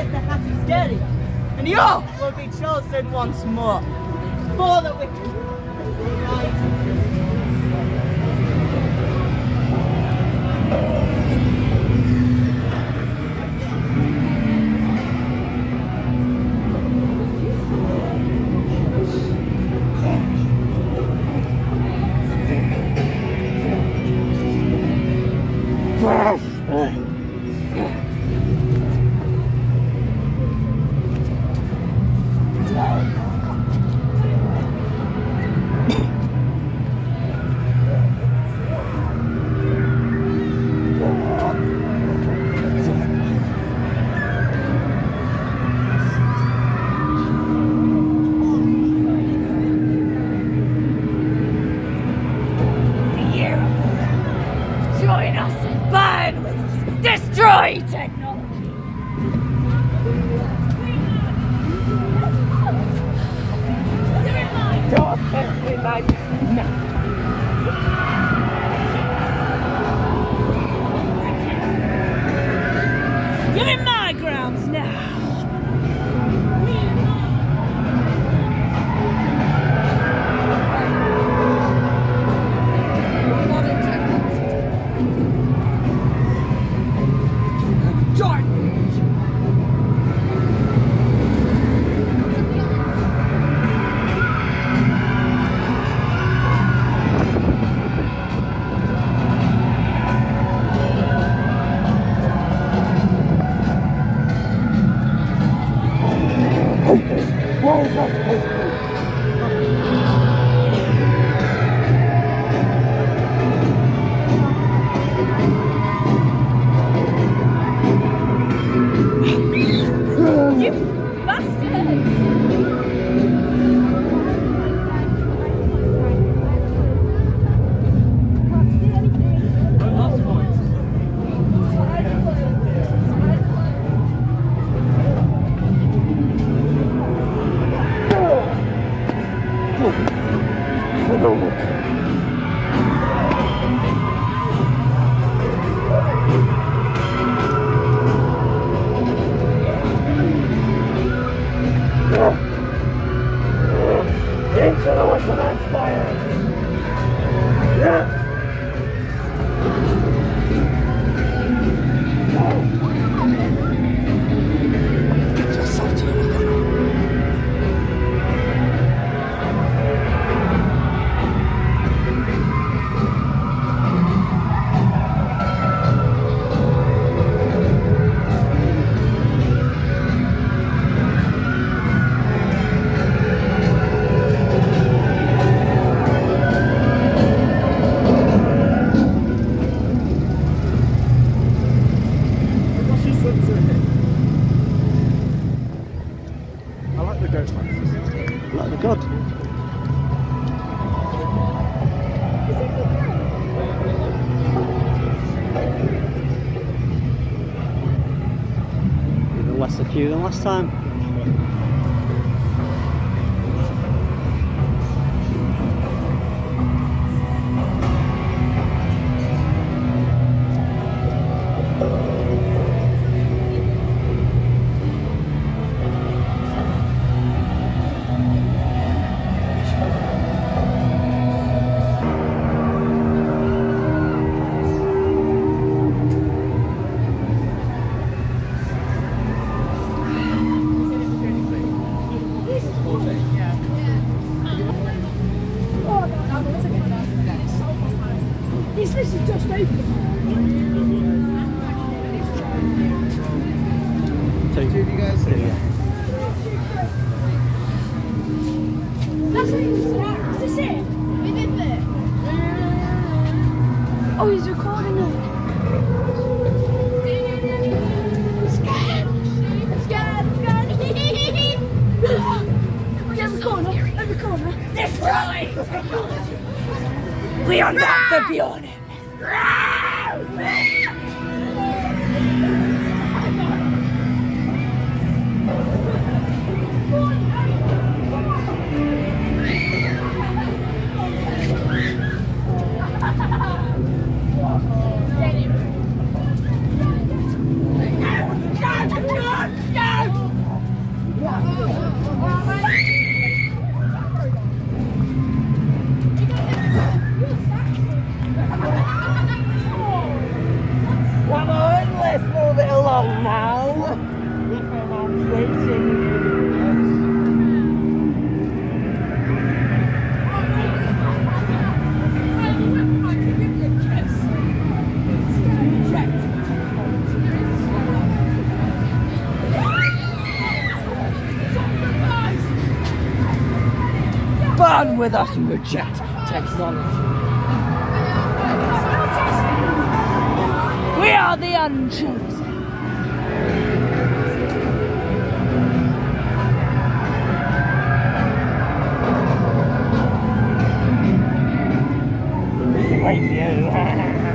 place the hat is dirty, and you will be chosen once more for the wicked. side. Now. Less a few than last time. Charlie! Leon, no! the beyond! With us, and reject technology. We are the unchosen. Yeah.